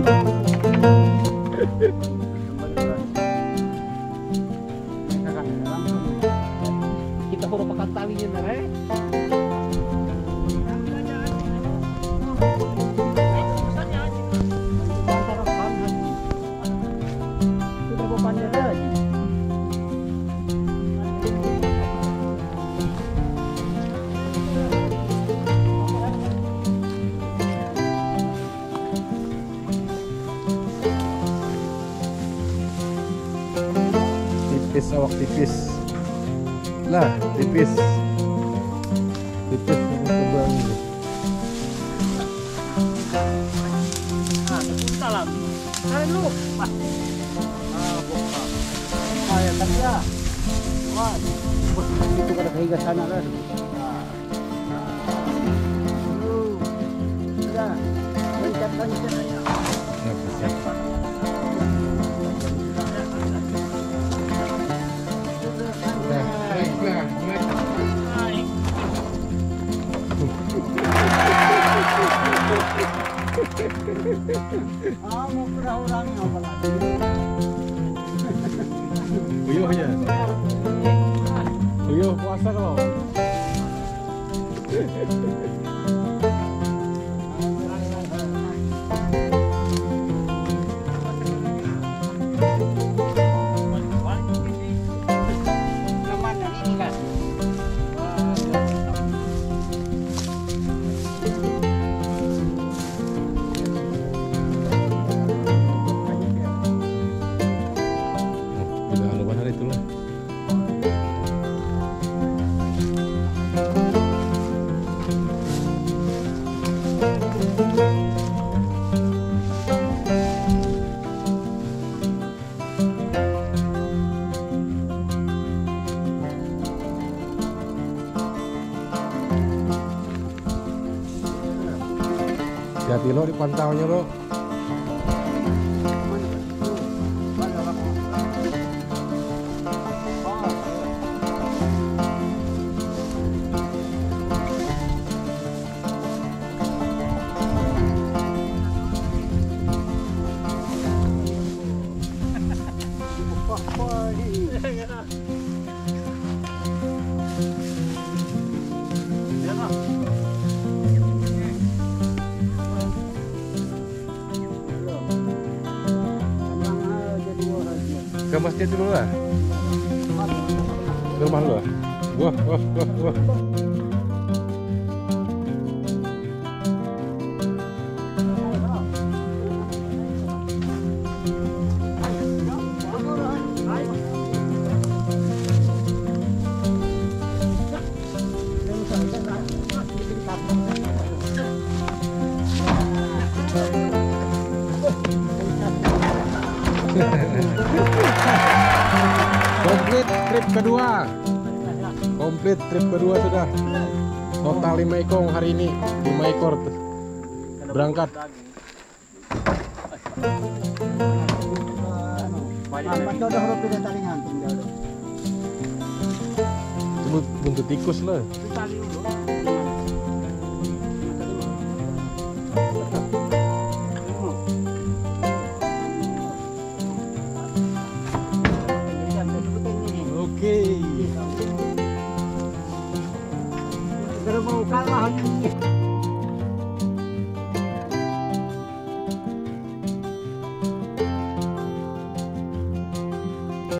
aqui. Sawak tipis lah tipis tipis Ah, napunta lang. Kaya lu. Ah, ah, buka. Kaya kerja. Wah, bos itu kada kahiga sana kan. Lagi? Uyuhnya Uyuh puasa kalau Hati lo di pantaunya lo ke masjid dulu lah. Ke rumah lu lah. Wah wah wah wah komplit trip kedua. Komplit trip kedua sudah. Total 5 ekor hari ini 5 ekor berangkat. Buntut tikus lah